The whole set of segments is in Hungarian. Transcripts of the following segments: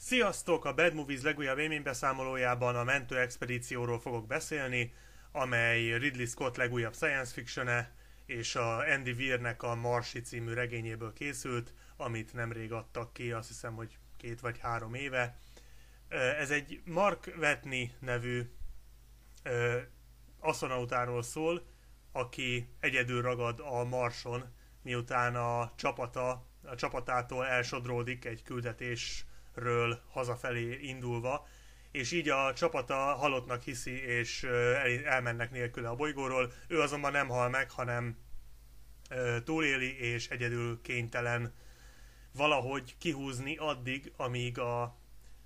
Sziasztok! A Bad Movies legújabb élménybeszámolójában a mentő expedícióról fogok beszélni, amely Ridley Scott legújabb science fiction és a Andy Weirnek a Marsi című regényéből készült, amit nemrég adtak ki, azt hiszem, hogy két vagy három éve. Ez egy Mark Vetni nevű aszonautáról szól, aki egyedül ragad a Marson, miután a csapata, a csapatától elsodródik egy küldetésről hazafelé indulva, és így a csapata halottnak hiszi, és elmennek nélküle a bolygóról. Ő azonban nem hal meg, hanem túléli, és egyedül kénytelen valahogy kihúzni addig, amíg a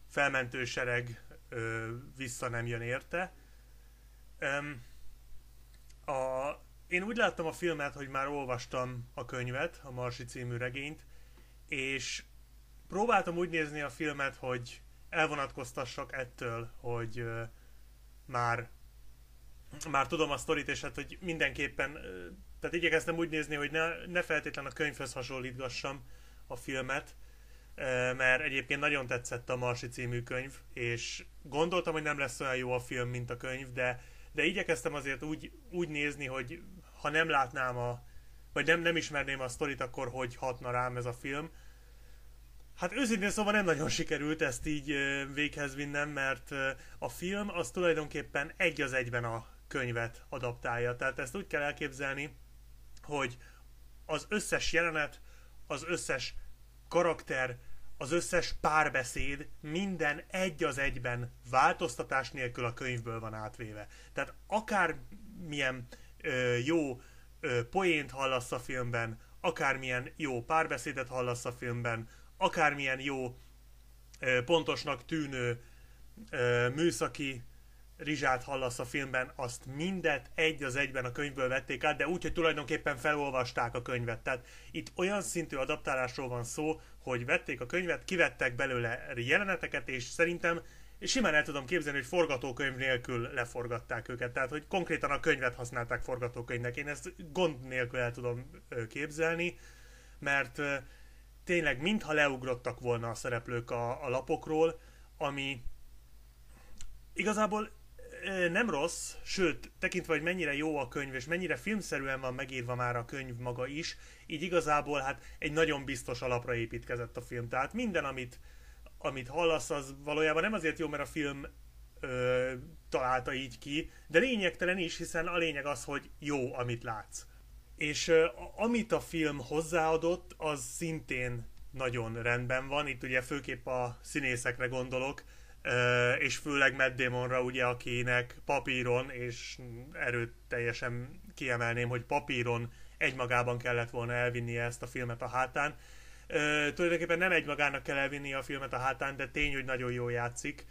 felmentő sereg vissza nem jön érte. A, én úgy láttam a filmet, hogy már olvastam a könyvet, a Marsi című regényt, és próbáltam úgy nézni a filmet, hogy elvonatkoztassak ettől, hogy már már tudom a sztorit, és hát, hogy mindenképpen, tehát igyekeztem úgy nézni, hogy ne, ne feltétlen a könyvhöz hasonlítgassam a filmet, mert egyébként nagyon tetszett a Marsi című könyv, és gondoltam, hogy nem lesz olyan jó a film, mint a könyv, de, de igyekeztem azért úgy, úgy nézni, hogy ha nem látnám a, vagy nem, nem ismerném a sztorit, akkor hogy hatna rám ez a film, Hát őszintén szóval nem nagyon sikerült ezt így véghez vinnem, mert a film az tulajdonképpen egy az egyben a könyvet adaptálja. Tehát ezt úgy kell elképzelni, hogy az összes jelenet, az összes karakter, az összes párbeszéd, minden egy az egyben változtatás nélkül a könyvből van átvéve. Tehát akár milyen ö, jó ö, poént hallasz a filmben, akármilyen jó párbeszédet hallasz a filmben, akármilyen jó, pontosnak tűnő műszaki rizsát hallasz a filmben, azt mindet egy az egyben a könyvből vették át, de úgy, hogy tulajdonképpen felolvasták a könyvet. Tehát itt olyan szintű adaptálásról van szó, hogy vették a könyvet, kivettek belőle jeleneteket, és szerintem simán el tudom képzelni, hogy forgatókönyv nélkül leforgatták őket. Tehát, hogy konkrétan a könyvet használták forgatókönyvnek. Én ezt gond nélkül el tudom képzelni, mert tényleg mintha leugrottak volna a szereplők a, a lapokról, ami igazából nem rossz, sőt, tekintve, hogy mennyire jó a könyv, és mennyire filmszerűen van megírva már a könyv maga is, így igazából hát egy nagyon biztos alapra építkezett a film. Tehát minden, amit, amit hallasz, az valójában nem azért jó, mert a film ö, találta így ki, de lényegtelen is, hiszen a lényeg az, hogy jó, amit látsz. És amit a film hozzáadott, az szintén nagyon rendben van. Itt ugye főképp a színészekre gondolok, és főleg Matt Damonra, ugye, akinek papíron, és erőt teljesen kiemelném, hogy papíron egymagában kellett volna elvinnie ezt a filmet a hátán. Tulajdonképpen nem egymagának kell elvinnie a filmet a hátán, de tény, hogy nagyon jól játszik.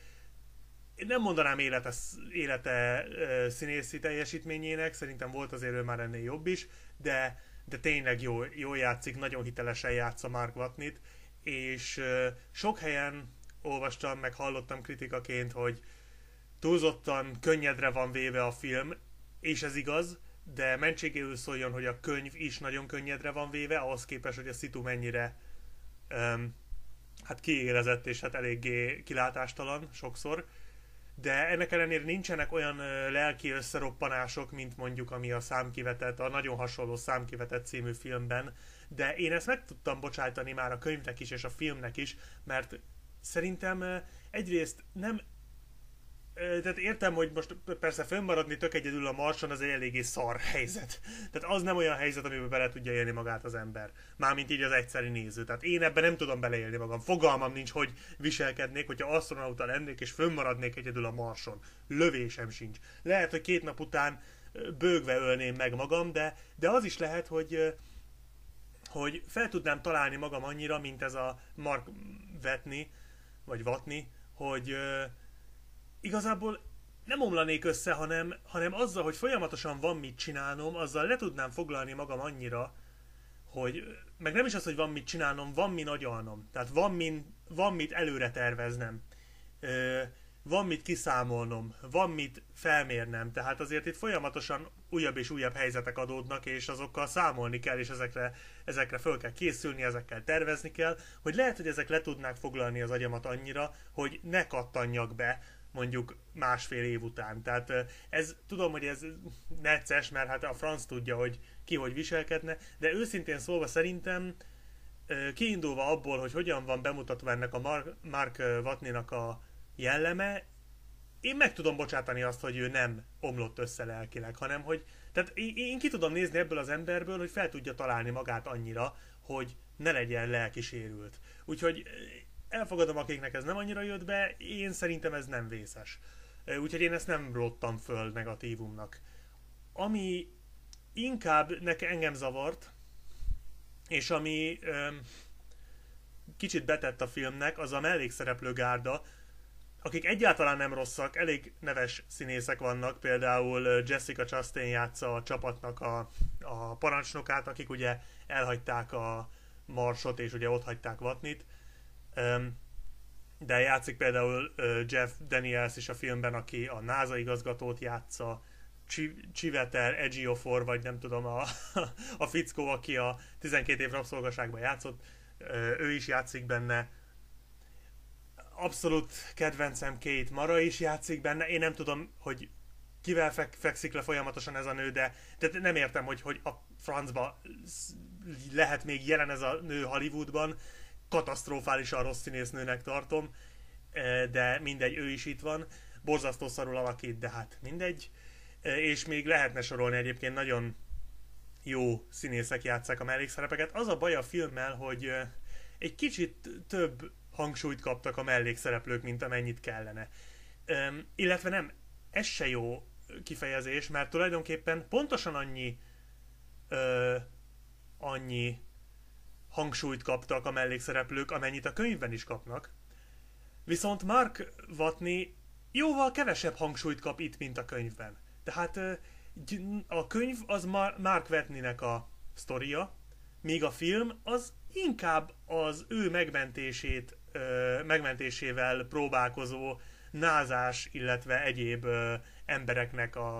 Én nem mondanám élete, élete színészi teljesítményének, szerintem volt azért ő már ennél jobb is, de, de tényleg jó, jó játszik, nagyon hitelesen játsza Mark Watnit, és sok helyen olvastam, meg hallottam kritikaként, hogy túlzottan könnyedre van véve a film, és ez igaz, de mentségéül szóljon, hogy a könyv is nagyon könnyedre van véve, ahhoz képest, hogy a szitu mennyire um, hát kiérezett és hát eléggé kilátástalan sokszor de ennek ellenére nincsenek olyan lelki összeroppanások, mint mondjuk ami a számkivetett, a nagyon hasonló számkivetett című filmben, de én ezt meg tudtam bocsájtani már a könyvnek is és a filmnek is, mert szerintem egyrészt nem tehát értem, hogy most persze fönnmaradni tök egyedül a marson az egy eléggé szar helyzet. Tehát az nem olyan helyzet, amiben bele tudja élni magát az ember. Mármint így az egyszeri néző. Tehát én ebben nem tudom beleélni magam. Fogalmam nincs, hogy viselkednék, hogyha asztronauta lennék és fönnmaradnék egyedül a marson. Lövésem sincs. Lehet, hogy két nap után bőgve ölném meg magam, de, de az is lehet, hogy hogy fel tudnám találni magam annyira, mint ez a Mark Vetni, vagy Vatni, hogy igazából nem omlanék össze, hanem, hanem azzal, hogy folyamatosan van mit csinálnom, azzal le tudnám foglalni magam annyira, hogy, meg nem is az, hogy van mit csinálnom, van mi nagyalnom. Tehát van, min, van mit előre terveznem. Ö, van mit kiszámolnom, van mit felmérnem, tehát azért itt folyamatosan újabb és újabb helyzetek adódnak, és azokkal számolni kell, és ezekre, ezekre föl kell készülni, ezekkel tervezni kell, hogy lehet, hogy ezek le tudnák foglalni az agyamat annyira, hogy ne kattanjak be mondjuk másfél év után. Tehát ez, tudom, hogy ez necces, mert hát a franc tudja, hogy ki hogy viselkedne, de őszintén szólva szerintem kiindulva abból, hogy hogyan van bemutatva ennek a Mark, Mark Watney-nak a jelleme, én meg tudom bocsátani azt, hogy ő nem omlott össze lelkileg, hanem hogy, tehát én, ki tudom nézni ebből az emberből, hogy fel tudja találni magát annyira, hogy ne legyen lelkisérült. Úgyhogy elfogadom, akiknek ez nem annyira jött be, én szerintem ez nem vészes. Úgyhogy én ezt nem rottam föl negatívumnak. Ami inkább nekem engem zavart, és ami öm, kicsit betett a filmnek, az a mellékszereplő gárda, akik egyáltalán nem rosszak, elég neves színészek vannak, például Jessica Chastain játsza a csapatnak a, a parancsnokát, akik ugye elhagyták a marsot, és ugye ott hagyták Vatnit. De játszik például Jeff Daniels is a filmben, aki a NASA igazgatót játsza, Chiveter, Ejiofor, vagy nem tudom, a, a fickó, aki a 12 év rabszolgaságban játszott, ő is játszik benne abszolút kedvencem két Mara is játszik benne. Én nem tudom, hogy kivel fek, fekszik le folyamatosan ez a nő, de, de nem értem, hogy, hogy a francba lehet még jelen ez a nő Hollywoodban. Katasztrofálisan rossz színésznőnek tartom, e, de mindegy, ő is itt van. Borzasztó szarul alakít, de hát mindegy. E, és még lehetne sorolni egyébként nagyon jó színészek játszák a mellékszerepeket. Az a baj a filmmel, hogy e, egy kicsit több hangsúlyt kaptak a mellékszereplők, mint amennyit kellene. Üm, illetve nem, ez se jó kifejezés, mert tulajdonképpen pontosan annyi ö, annyi hangsúlyt kaptak a mellékszereplők, amennyit a könyvben is kapnak. Viszont Mark Watney jóval kevesebb hangsúlyt kap itt, mint a könyvben. Tehát a könyv az Mark Watney-nek a sztoria, míg a film az inkább az ő megmentését megmentésével próbálkozó názás, illetve egyéb embereknek a,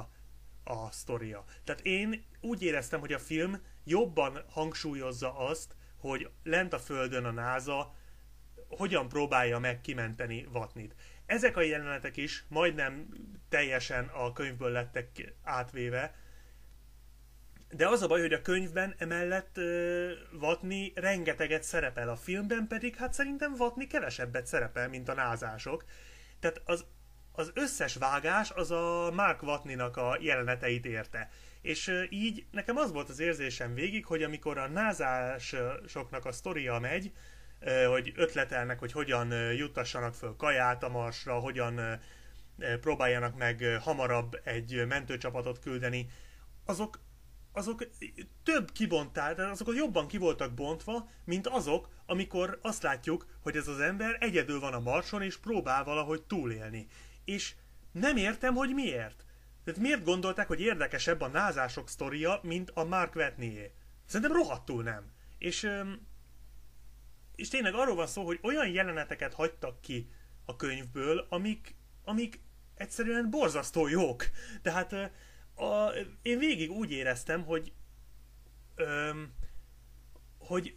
a sztoria. Tehát én úgy éreztem, hogy a film jobban hangsúlyozza azt, hogy lent a földön a NASA hogyan próbálja meg kimenteni Vatnit. Ezek a jelenetek is majdnem teljesen a könyvből lettek átvéve, de az a baj, hogy a könyvben emellett uh, Vatni rengeteget szerepel, a filmben pedig hát szerintem Vatni kevesebbet szerepel, mint a názások. Tehát az, az összes vágás az a Mark Vatninak a jeleneteit érte. És így nekem az volt az érzésem végig, hogy amikor a názásoknak a sztoria megy, hogy ötletelnek, hogy hogyan juttassanak föl kaját a marsra, hogyan próbáljanak meg hamarabb egy mentőcsapatot küldeni, azok azok több kibontál, azok jobban ki voltak bontva, mint azok, amikor azt látjuk, hogy ez az ember egyedül van a marson, és próbál valahogy túlélni. És nem értem, hogy miért. Tehát miért gondolták, hogy érdekesebb a názások sztoria, mint a Mark Vetnié? Szerintem rohadtul nem. És, és tényleg arról van szó, hogy olyan jeleneteket hagytak ki a könyvből, amik, amik egyszerűen borzasztó jók. Tehát a, én végig úgy éreztem, hogy öm, hogy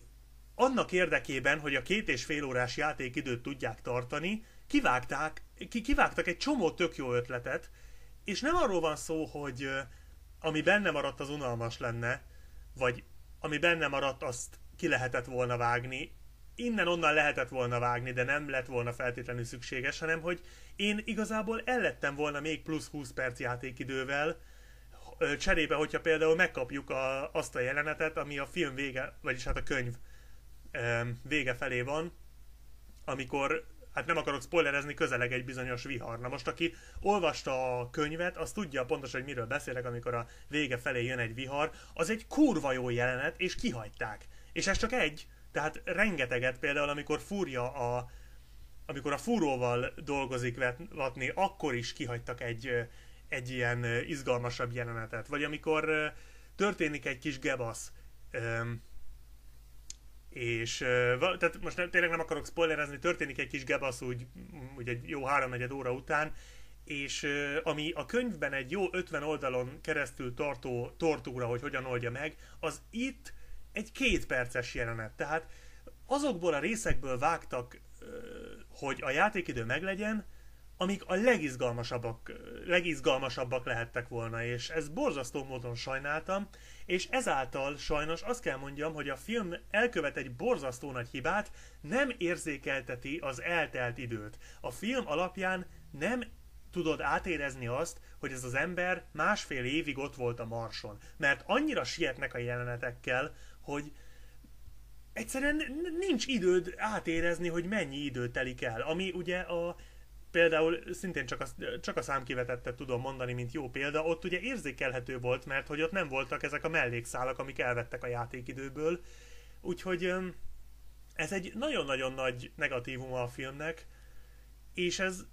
annak érdekében, hogy a két és fél órás játékidőt tudják tartani, kivágták, ki, kivágtak egy csomó tök jó ötletet, és nem arról van szó, hogy ami benne maradt, az unalmas lenne, vagy ami benne maradt, azt ki lehetett volna vágni, innen-onnan lehetett volna vágni, de nem lett volna feltétlenül szükséges, hanem hogy én igazából ellettem volna még plusz 20 perc játékidővel, cserébe, hogyha például megkapjuk a, azt a jelenetet, ami a film vége, vagyis hát a könyv vége felé van, amikor, hát nem akarok spoilerezni, közeleg egy bizonyos vihar. Na most, aki olvasta a könyvet, az tudja pontosan, hogy miről beszélek, amikor a vége felé jön egy vihar. Az egy kurva jó jelenet, és kihagyták. És ez csak egy, tehát rengeteget például, amikor fúrja a, amikor a fúróval dolgozik Vatni, akkor is kihagytak egy, egy ilyen izgalmasabb jelenetet, vagy amikor történik egy kis gebasz, és tehát most nem, tényleg nem akarok spoilerezni, történik egy kis gebasz úgy, úgy egy jó háromnegyed óra után, és ami a könyvben egy jó 50 oldalon keresztül tartó tortúra, hogy hogyan oldja meg, az itt egy két perces jelenet. Tehát azokból a részekből vágtak, hogy a játékidő meglegyen, amik a legizgalmasabbak, legizgalmasabbak lehettek volna, és ez borzasztó módon sajnáltam, és ezáltal sajnos azt kell mondjam, hogy a film elkövet egy borzasztó nagy hibát, nem érzékelteti az eltelt időt. A film alapján nem tudod átérezni azt, hogy ez az ember másfél évig ott volt a Marson. Mert annyira sietnek a jelenetekkel, hogy egyszerűen nincs időd átérezni, hogy mennyi idő telik el. Ami ugye a például szintén csak a, csak a számkivetettet tudom mondani, mint jó példa, ott ugye érzékelhető volt, mert hogy ott nem voltak ezek a mellékszálak, amik elvettek a játékidőből. Úgyhogy ez egy nagyon-nagyon nagy negatívum a filmnek, és ez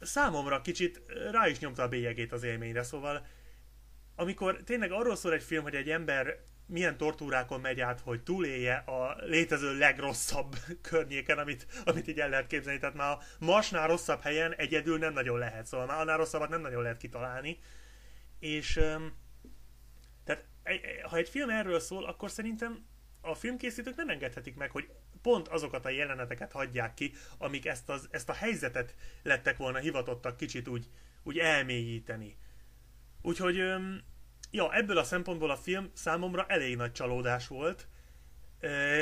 számomra kicsit rá is nyomta a bélyegét az élményre, szóval amikor tényleg arról szól egy film, hogy egy ember milyen tortúrákon megy át, hogy túlélje a létező legrosszabb környéken, amit, amit így el lehet képzelni. Tehát már a Marsnál rosszabb helyen egyedül nem nagyon lehet, szóval már annál rosszabbat nem nagyon lehet kitalálni. És tehát ha egy film erről szól, akkor szerintem a filmkészítők nem engedhetik meg, hogy pont azokat a jeleneteket hagyják ki, amik ezt, az, ezt a helyzetet lettek volna hivatottak kicsit úgy, úgy elmélyíteni. Úgyhogy, ja, ebből a szempontból a film számomra elég nagy csalódás volt.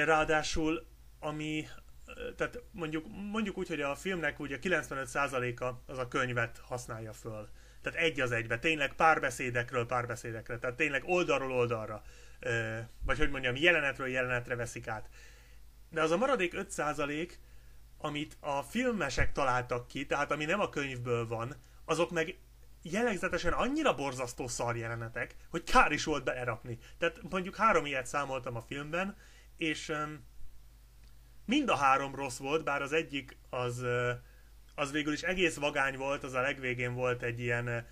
Ráadásul, ami, tehát mondjuk, mondjuk úgy, hogy a filmnek ugye 95%-a az a könyvet használja föl. Tehát egy az egybe, tényleg párbeszédekről párbeszédekre, tehát tényleg oldalról oldalra, vagy hogy mondjam, jelenetről jelenetre veszik át. De az a maradék 5% amit a filmesek találtak ki, tehát ami nem a könyvből van, azok meg jellegzetesen annyira borzasztó szar jelenetek, hogy kár is volt beerakni. Tehát mondjuk három ilyet számoltam a filmben, és um, mind a három rossz volt, bár az egyik az, az végül is egész vagány volt, az a legvégén volt egy ilyen,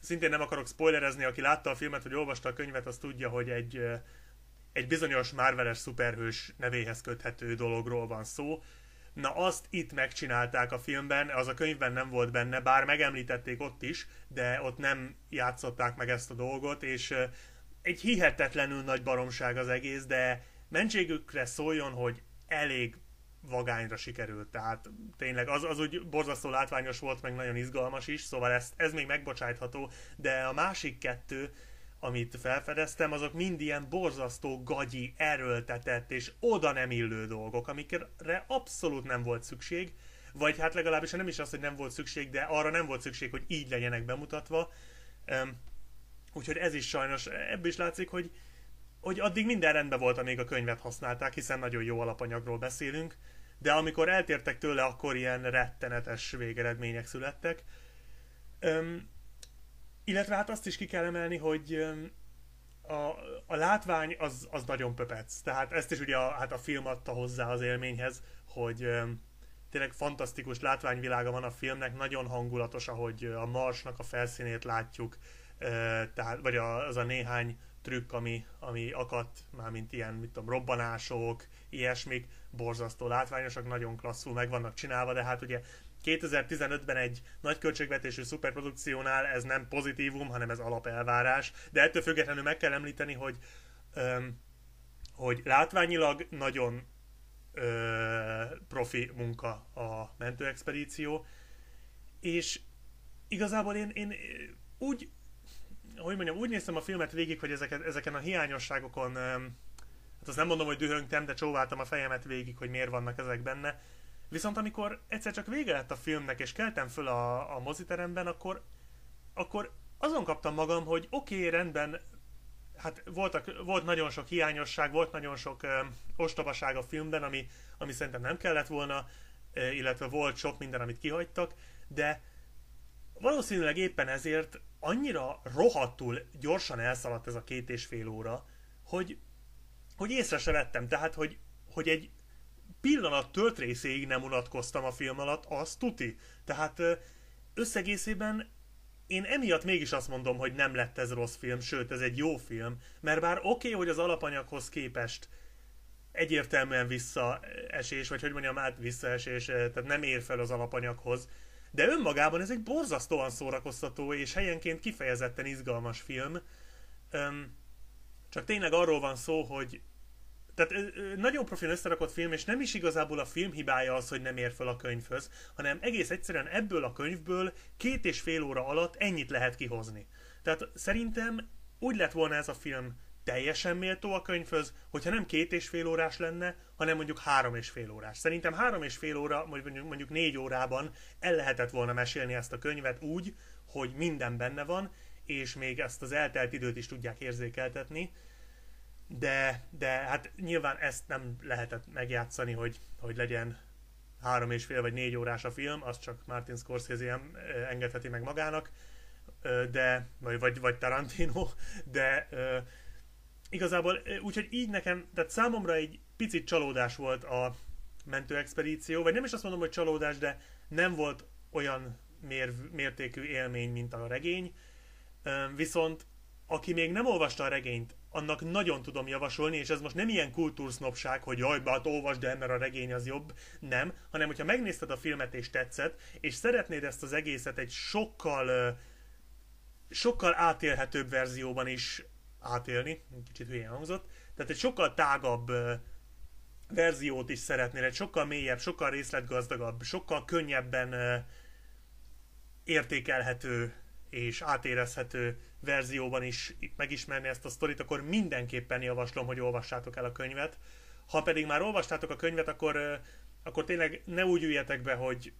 szintén nem akarok spoilerezni, aki látta a filmet, vagy olvasta a könyvet, az tudja, hogy egy egy bizonyos Marveles szuperhős nevéhez köthető dologról van szó. Na azt itt megcsinálták a filmben, az a könyvben nem volt benne, bár megemlítették ott is, de ott nem játszották meg ezt a dolgot, és egy hihetetlenül nagy baromság az egész, de mentségükre szóljon, hogy elég vagányra sikerült, tehát tényleg az, az úgy borzasztó látványos volt, meg nagyon izgalmas is, szóval ez, ez még megbocsájtható, de a másik kettő, amit felfedeztem, azok mind ilyen borzasztó, gagyi, erőltetett és oda nem illő dolgok, amikre abszolút nem volt szükség, vagy hát legalábbis nem is az, hogy nem volt szükség, de arra nem volt szükség, hogy így legyenek bemutatva. Um, úgyhogy ez is sajnos, ebből is látszik, hogy, hogy addig minden rendben volt, amíg a könyvet használták, hiszen nagyon jó alapanyagról beszélünk, de amikor eltértek tőle, akkor ilyen rettenetes végeredmények születtek. Um, illetve hát azt is ki kell emelni, hogy a, a látvány az, az nagyon pöpec. Tehát ezt is ugye a, hát a film adta hozzá az élményhez, hogy tényleg fantasztikus látványvilága van a filmnek, nagyon hangulatos, ahogy a Marsnak a felszínét látjuk, tehát, vagy az a néhány trükk, ami, ami akadt, már mint ilyen, mit tudom, robbanások, ilyesmik, borzasztó látványosak, nagyon klasszul meg vannak csinálva, de hát ugye 2015-ben egy nagy költségvetésű szuperprodukciónál ez nem pozitívum, hanem ez alapelvárás, de ettől függetlenül meg kell említeni, hogy, öm, hogy látványilag nagyon ö, profi munka a mentőexpedíció, és igazából én, én úgy, hogy mondjam, úgy néztem a filmet végig, hogy ezeket, ezeken a hiányosságokon, hát azt nem mondom, hogy dühöngtem, de csóváltam a fejemet végig, hogy miért vannak ezek benne, Viszont amikor egyszer csak vége lett a filmnek, és keltem föl a, a moziteremben, akkor, akkor azon kaptam magam, hogy oké, okay, rendben, hát voltak, volt nagyon sok hiányosság, volt nagyon sok ö, ostobaság a filmben, ami, ami szerintem nem kellett volna, ö, illetve volt sok minden, amit kihagytak, de valószínűleg éppen ezért annyira rohadtul gyorsan elszaladt ez a két és fél óra, hogy, hogy észre se vettem. Tehát, hogy, hogy egy pillanat töltrészéig nem unatkoztam a film alatt, az tuti. Tehát összegészében én emiatt mégis azt mondom, hogy nem lett ez rossz film, sőt, ez egy jó film, mert bár oké, okay, hogy az alapanyaghoz képest egyértelműen visszaesés, vagy hogy mondjam át visszaesés, tehát nem ér fel az alapanyaghoz. De önmagában ez egy borzasztóan szórakoztató és helyenként kifejezetten izgalmas film. Öm, csak tényleg arról van szó, hogy tehát nagyon profil összerakott film, és nem is igazából a film hibája az, hogy nem ér fel a könyvhöz, hanem egész egyszerűen ebből a könyvből két és fél óra alatt ennyit lehet kihozni. Tehát szerintem úgy lett volna ez a film teljesen méltó a könyvhöz, hogyha nem két és fél órás lenne, hanem mondjuk három és fél órás. Szerintem három és fél óra, mondjuk, mondjuk négy órában el lehetett volna mesélni ezt a könyvet úgy, hogy minden benne van, és még ezt az eltelt időt is tudják érzékeltetni, de, de hát nyilván ezt nem lehetett megjátszani, hogy, hogy legyen három és fél vagy négy órás a film, azt csak Martin Scorsese engedheti meg magának, de, vagy, vagy Tarantino, de igazából úgyhogy így nekem, tehát számomra egy picit csalódás volt a mentőexpedíció, vagy nem is azt mondom, hogy csalódás, de nem volt olyan mér, mértékű élmény, mint a regény. Viszont aki még nem olvasta a regényt, annak nagyon tudom javasolni, és ez most nem ilyen kultúrsznopság, hogy jaj, hát olvasd de mert a regény az jobb, nem, hanem hogyha megnézted a filmet és tetszett, és szeretnéd ezt az egészet egy sokkal sokkal átélhetőbb verzióban is átélni, kicsit hülyén hangzott, tehát egy sokkal tágabb verziót is szeretnél, egy sokkal mélyebb, sokkal részletgazdagabb, sokkal könnyebben értékelhető és átérezhető verzióban is megismerni ezt a sztorit, akkor mindenképpen javaslom, hogy olvassátok el a könyvet. Ha pedig már olvastátok a könyvet, akkor, akkor tényleg ne úgy üljetek be, hogy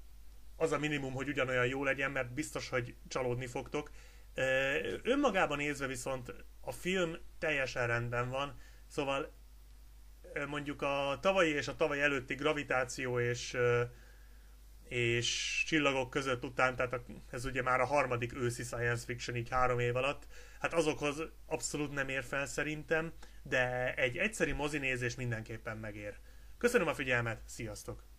az a minimum, hogy ugyanolyan jó legyen, mert biztos, hogy csalódni fogtok. Önmagában nézve viszont a film teljesen rendben van, szóval mondjuk a tavalyi és a tavaly előtti gravitáció és és csillagok között után, tehát ez ugye már a harmadik őszi science fiction így három év alatt, hát azokhoz abszolút nem ér fel szerintem, de egy egyszeri mozinézés mindenképpen megér. Köszönöm a figyelmet, sziasztok!